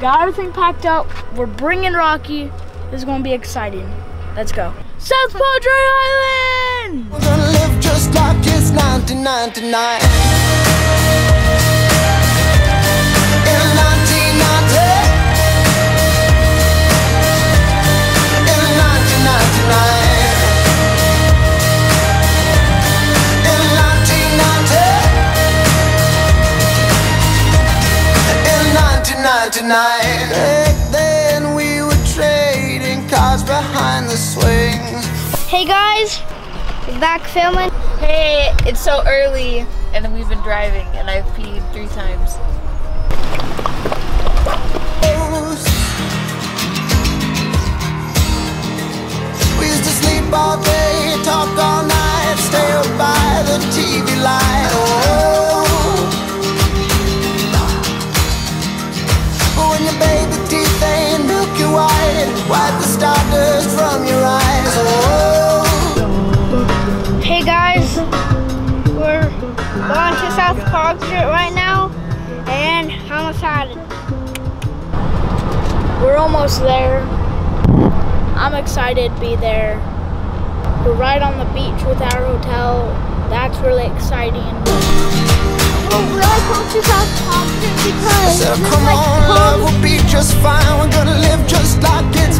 Got everything packed up. We're bringing Rocky. This is going to be exciting. Let's go. South Padre Island! We're gonna live just like it's 1999. 1990. In 1999. Back then we were trading cars behind the swings. Hey guys, back filming. Hey, it's so early and we've been driving and I've peed three times. We used to sleep all day, talk all night, stay up by the TV light. Oh. South Padre right now, and I'm excited. We're almost there. I'm excited to be there. We're right on the beach with our hotel. That's really exciting. We're really close to South because So come like on, love, we'll be just fine. We're gonna live just like it's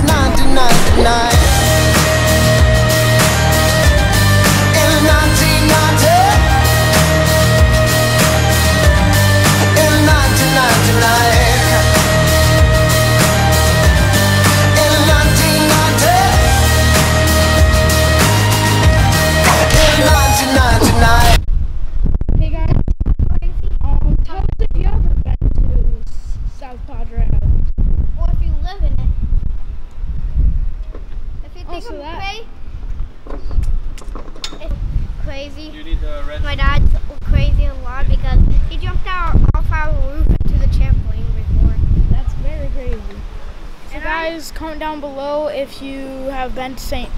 guys, comment down below if you have been to South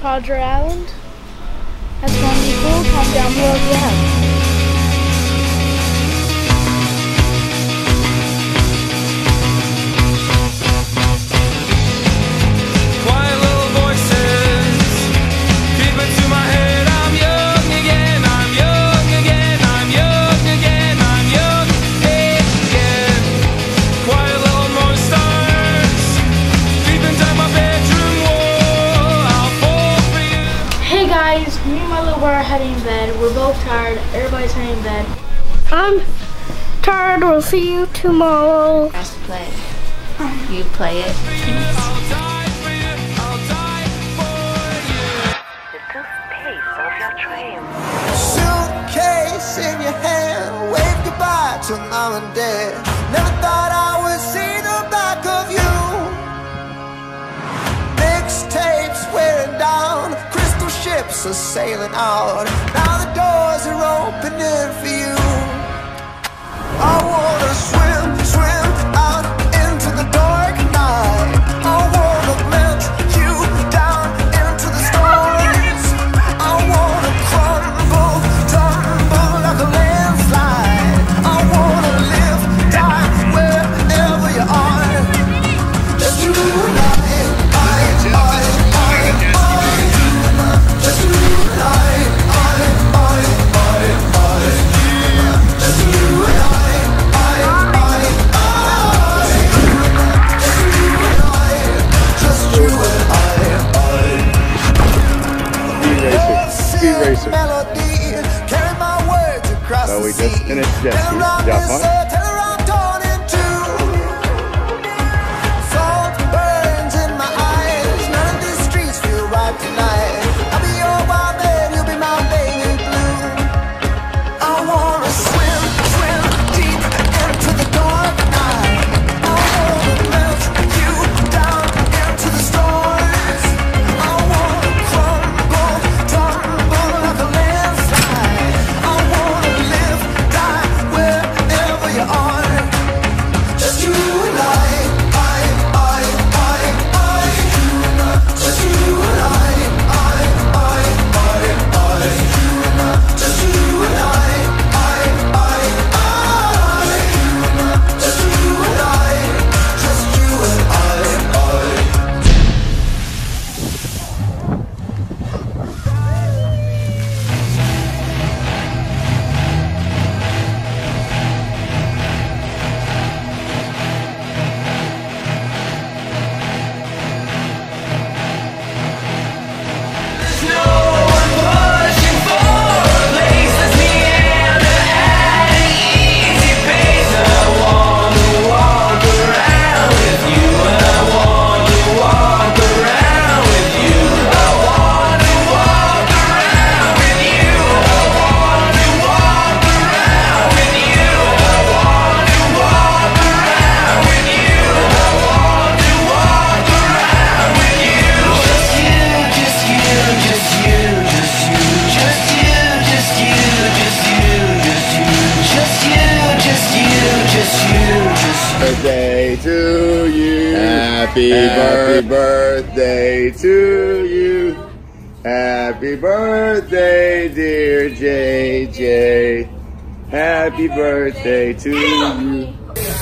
Padre Island. That's to cool. Comment down below if you have. Me and my little brother are heading to bed. We're both tired. Everybody's heading to bed. I'm tired. We'll see you tomorrow. Press play. You play it. I'll die for you. I'll die for you. Suitcase in your hand, wave goodbye to mom and dad. Are sailing out. Now the doors are opening sea. finished jet to you. Happy Happy birthday to you. Happy birthday, dear JJ. Happy birthday to you. Happy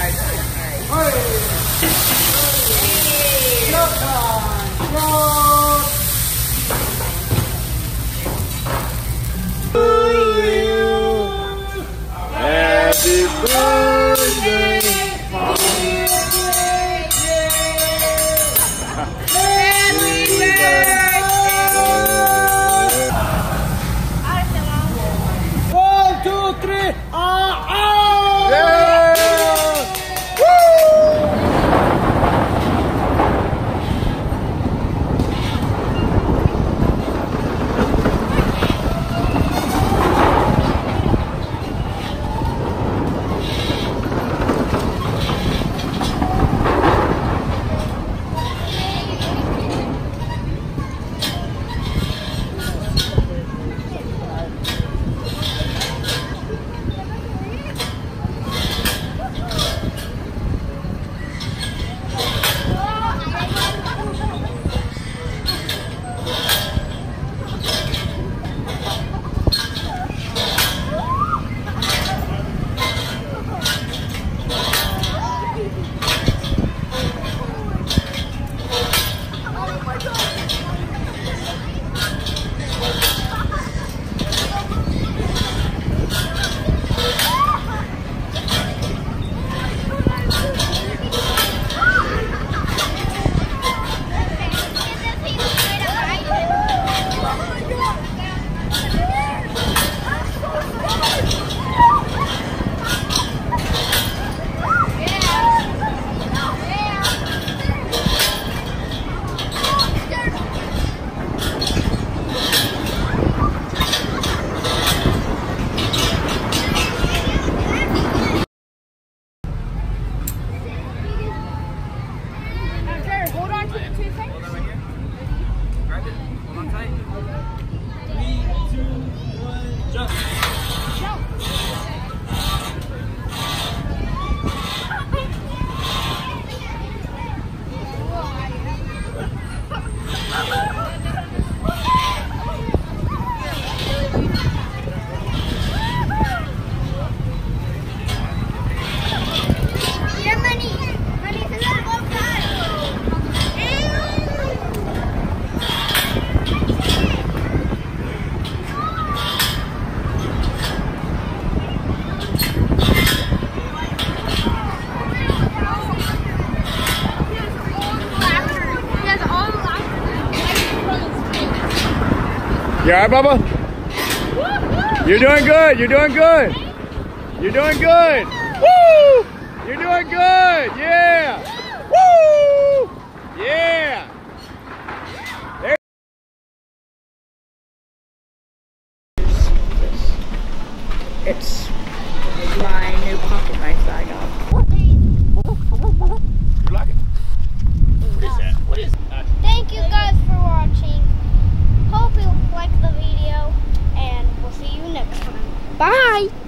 You all right, Bubba? You're doing good. You're doing good. You're doing good. Woo! You're doing good. Yeah. Woo! Yeah. Bye.